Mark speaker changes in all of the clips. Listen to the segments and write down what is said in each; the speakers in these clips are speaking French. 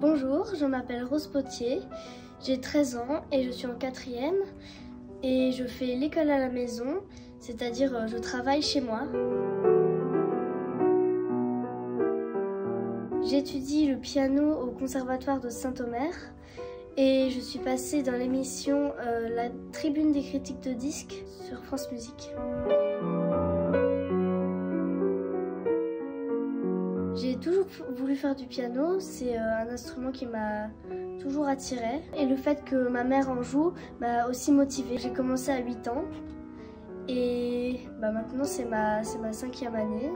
Speaker 1: Bonjour, je m'appelle Rose Potier, j'ai 13 ans et je suis en quatrième et je fais l'école à la maison, c'est-à-dire euh, je travaille chez moi. J'étudie le piano au conservatoire de Saint-Omer et je suis passée dans l'émission euh, La Tribune des critiques de disques sur France Musique. J'ai toujours voulu faire du piano, c'est euh, un instrument qui m'a toujours attiré. Et le fait que ma mère en joue m'a aussi motivée. J'ai commencé à 8 ans et bah, maintenant c'est ma, ma cinquième année.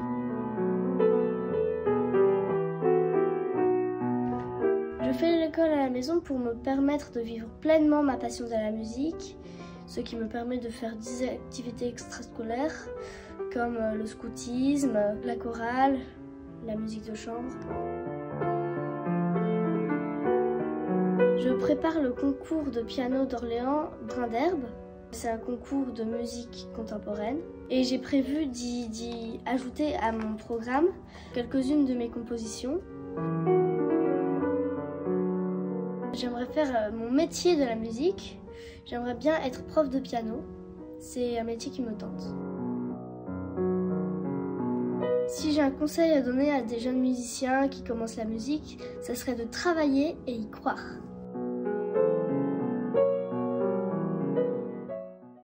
Speaker 1: Je fais l'école à la maison pour me permettre de vivre pleinement ma passion de la musique, ce qui me permet de faire des activités extrascolaires comme euh, le scoutisme, la chorale, la musique de chambre. Je prépare le concours de piano d'Orléans Brin d'herbe. C'est un concours de musique contemporaine et j'ai prévu d'y ajouter à mon programme quelques-unes de mes compositions. J'aimerais faire euh, mon métier de la musique. J'aimerais bien être prof de piano. C'est un métier qui me tente. Si j'ai un conseil à donner à des jeunes musiciens qui commencent la musique, ça serait de travailler et y croire.